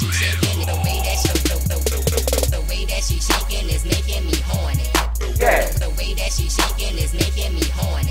she shaking, the way that she, the, the, the, the, the way that she shaking is making me horny. Yeah, The way that she shaking is making me horny.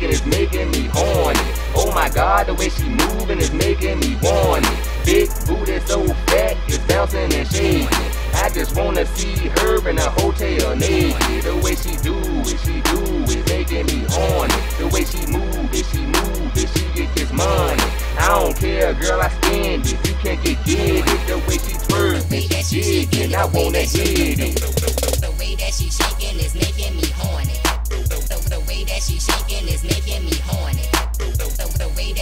Shaking is making me horny. Oh my god, the way she moving is making me it. Big booty so fat, it's bouncing and shaking. I just wanna see her in a hotel naked. The way she do it, she do it, making me horny. The way she move it, she move it, she get this money. I don't care, girl, I stand it. You can't get get it. The way she twerk she I wanna hit it. the way that she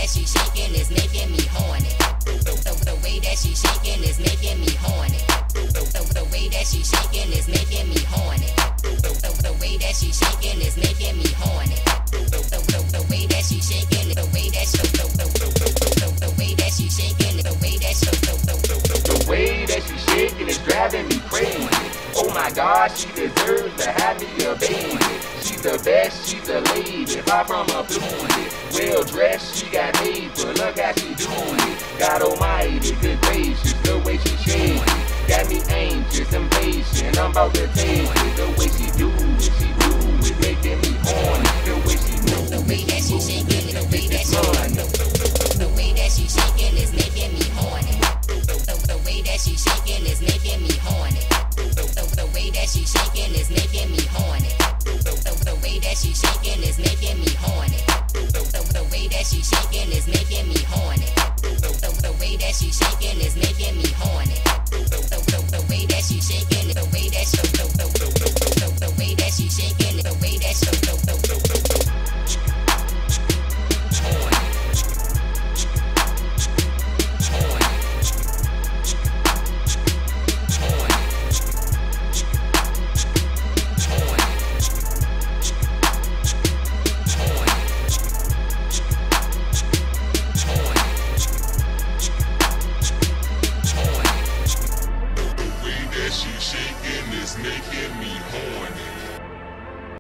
that she shaking is making me horny. The, the, the way that she shaking is making me horny. The, the, the way that she shaking is making me horny. The, the, the way that she shaking is making me horny. The, the, the, the way that she shaking, the way that she, the, the, the, the, the, the way that she shaking, the way that she, the, the, the, the, The way that she shaking is driving me crazy. Oh my God, she deserves to have me a baby. She's the best, she's a lady, far from a bluesy. Well that she got made, but look how she doing it. God Almighty, this is patience, the way she shades it. Got me anxious, impatient, I'm about to take it. The way she do it, she do it, making me horny. The way she do it, the way that she shake it, the way that she money. The way that she shake it is making me horny. The way that she shake it is making me horny. The way that she shake it is making me horny. The way that she shake shaking is making me horny. The, the, the way that she shaking is making me horny. that she shaking is making me horny.